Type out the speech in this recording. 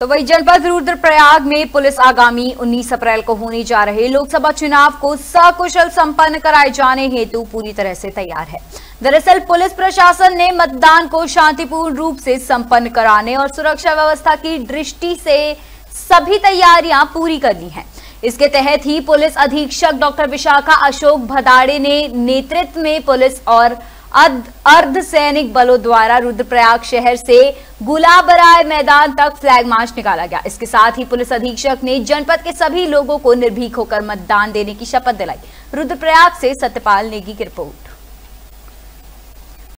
तो वही जनपद रुद्रप्रयाग में पुलिस आगामी 19 अप्रैल को होने जा रहे लोकसभा चुनाव को सकुशल संपन्न कराए जाने हेतु पूरी तरह से तैयार है। दरअसल पुलिस प्रशासन ने मतदान को शांतिपूर्ण रूप से संपन्न कराने और सुरक्षा व्यवस्था की दृष्टि से सभी तैयारियाँ पूरी कर ली हैं। इसके तहत ही पुलिस अधीक्षक डॉक्टर विशाखा अशोक भदाड़े ने नेतृत्व में पुलिस और अर्ध सैनिक बलों द्वारा रुद्रप्रयाग शहर से गुलाबराय मैदान तक फ्लैग मार्च निकाला गया। इसके साथ ही पुलिस अधीक्षक ने जनपद के सभी लोगों को निर्भीक होकर मतदान देने की शपथ दिलाई। रुद्रप्रयाग से सत्यपाल नेगी की रिपोर्ट।